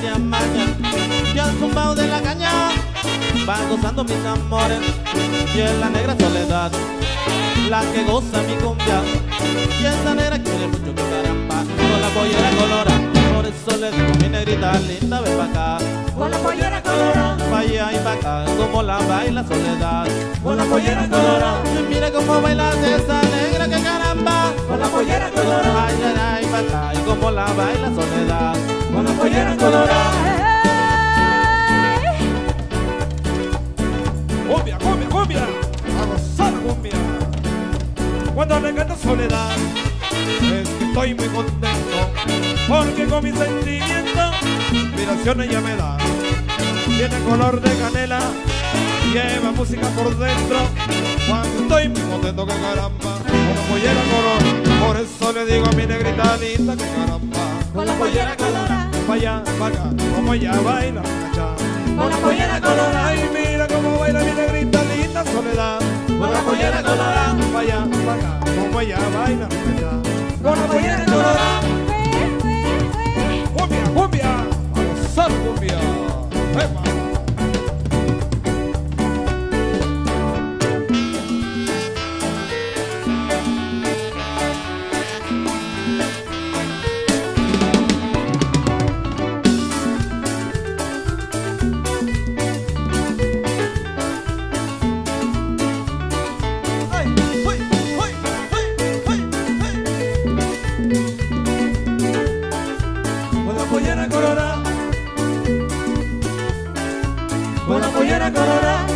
se amañan Y al zumbao de la caña Van gozando mis amores Y en la negra soledad La que goza mi cumbia Y esa negra quiere mucho que caramba Con la pollera colora Por eso le digo mi negrita linda ven pa' acá Con la pollera colorada, Pa' allá y pa' acá Como la baila soledad. Con la pollera colorada, Y mire cómo baila esa negra caramba con la pollera colorada, Ay, ay, ay, Y como la baila soledad. Con la pollera colorada. Cumbia, cumbia, cumbia, a gozar cumbia. Cuando le canto soledad, es que estoy muy contento, porque con mi sentimiento, inspiración ella me da. Tiene color de canela, lleva música por dentro, cuando estoy muy contento que caramba, pollera color, por eso le digo a mi negrita linda que caramba. Con la pollera colorada, Pa' allá, pa' acá, como ella baila, muchacha. con la pollera colorada, Ay, mira cómo baila mi negrita linda soledad. con la pollera colorada, Pa' allá, pa' acá, como ella baila, muchacha. Pollera colorada,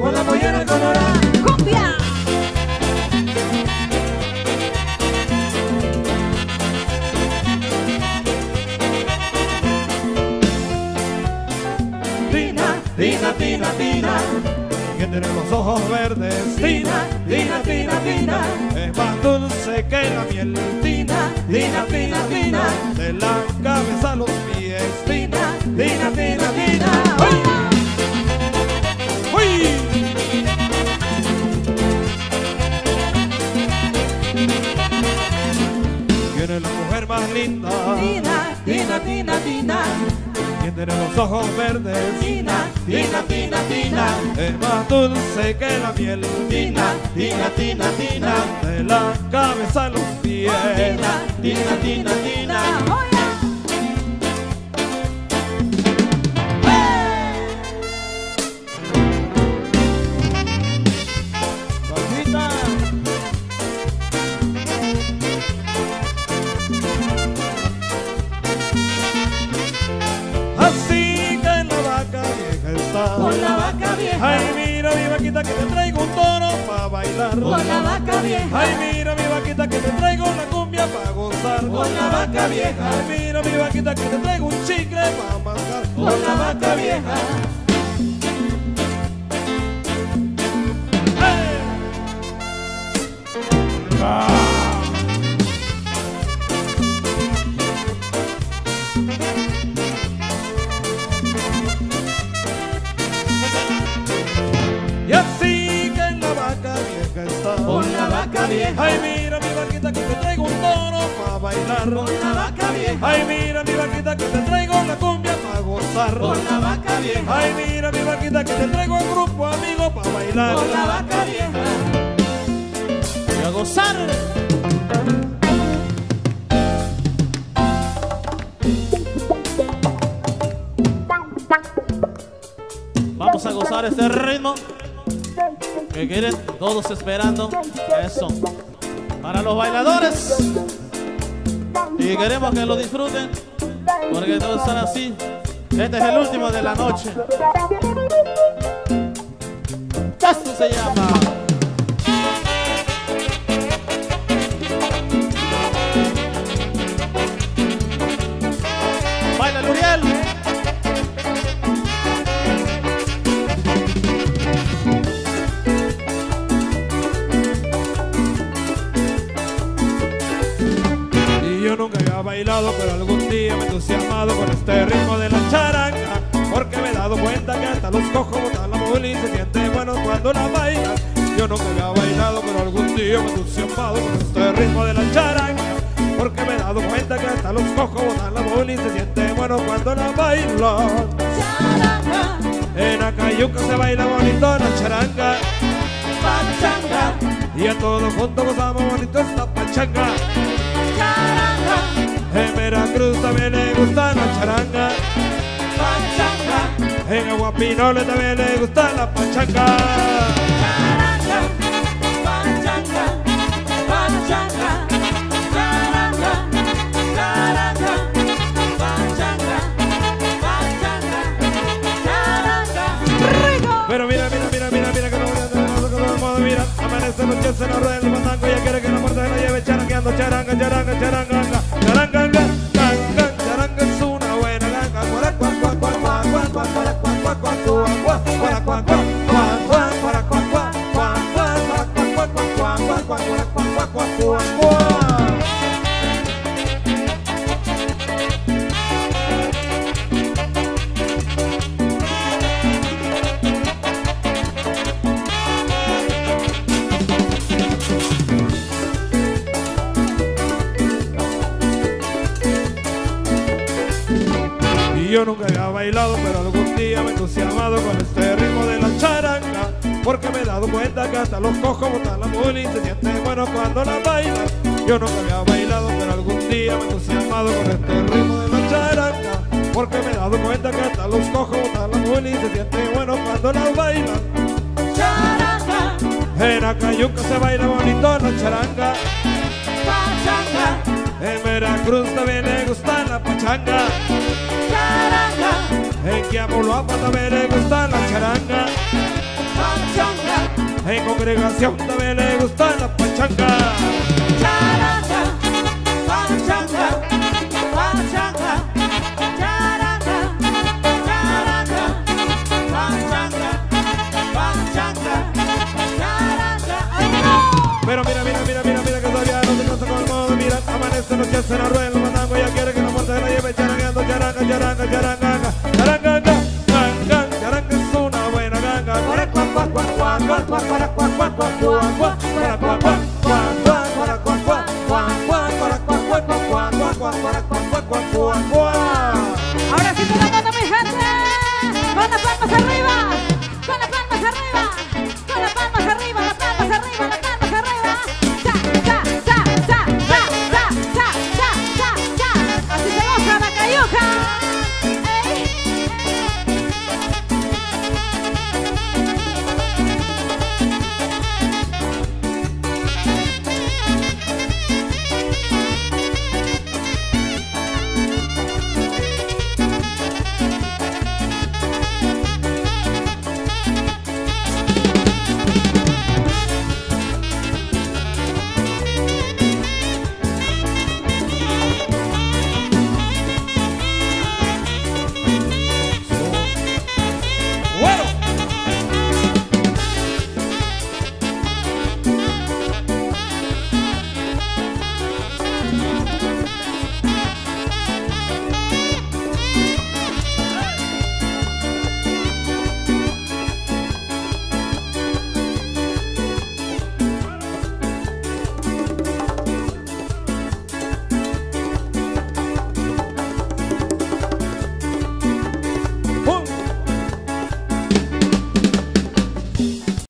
con la pollera colorada. ¡Cumbia! Tina, Tina, Tina, Tina, que tiene los ojos verdes. Tina, Tina, Tina, Tina, es más dulce que la miel. Tina, Tina, Tina, Tina, de la cabeza a los pies. Tina, Tina, Tina, Tina. ¡Uy! ¿Quién es la mujer más linda? Tina, Tina, Tina, Tina, ¿Quién tiene los ojos verdes? Tina, Tina, Tina, Tina, Es más dulce que la miel. Tina, Tina, Tina, Tina, De la cabeza a los pies. Tina, Tina, Tina, Tina. Ay, mira mi vaquita que te traigo un toro para bailar. con la vaca vieja, Ay, mira mi vaquita que te traigo una cumbia para gozar. con la vaca vieja, Ay, mira mi vaquita que te traigo un chicle para mascar. con la vaca vieja. Ay, mira mi vaquita que te traigo un toro para bailar. con la vaca vieja, Ay, mira mi vaquita que te traigo la cumbia para gozar. con la vaca vieja, Ay, mira mi vaquita que te traigo un grupo amigo para bailar. con la vaca vieja. y a gozar Vamos a gozar este ritmo que quieren todos esperando. Eso. Para los bailadores. Y queremos que lo disfruten porque todos están así. Este es el último de la noche. Esto se llama. Bailado, pero algún día me he entusiasmado con este ritmo de la charanga. Porque me he dado cuenta que hasta los cojos botan la móvil y se sienten buenos cuando la bailan. Yo nunca había bailado, pero algún día me he entusiasmado con este ritmo de la charanga. porque me he dado cuenta que hasta los cojos botan la bola y se siente bueno cuando la bailan. Charanga, En Acayuca se baila bonito la charanga pachanga, y a todos juntos gozamos bonito esta pachanga. charanga, En Veracruz también le gusta la charanga, pachanga, en Aguapinole también le gusta la pachanga. charanga, pachanga, pachanga, charanga, charanga, pachanga, pachanga, charanga. Pero mira, mira, mira, mira, mira noche se nos rueda el fandango, ya quiere que la muerte se la lleve charangueando, charanga, charanga, charanga, charanga, charanga, charanga es una buena ganga, guara, guá, guá, guá, guá, guá, guá, guara, guá, guá, guá, guá, guá, guara, guá, yo nunca había bailado, pero algún día me he entusiasmado con este ritmo de la charanga. Porque me he dado cuenta que hasta los cojos botan la mula y se siente bueno cuando la bailan. Yo nunca había bailado, pero algún día me he entusiasmado con este ritmo de la charanga. Porque me he dado cuenta que hasta los cojos botan la mula y se siente bueno cuando la bailan. Charanga, En Acayuca se baila bonito la charanga. En Veracruz también le gusta la pachanga. charanga, En Quiamoloapa también le gusta la charanga. pachanga, En congregación también le gusta la pachanga. charanga, pachanga, pachanga, charanga, charanga, pachanga, pachanga, charanga. Pero mira, mira, mira, mira, se la rueda, ella quiere que la muerte se la lleve, charanga, charanga, charanga, charanga, es una buena ganga,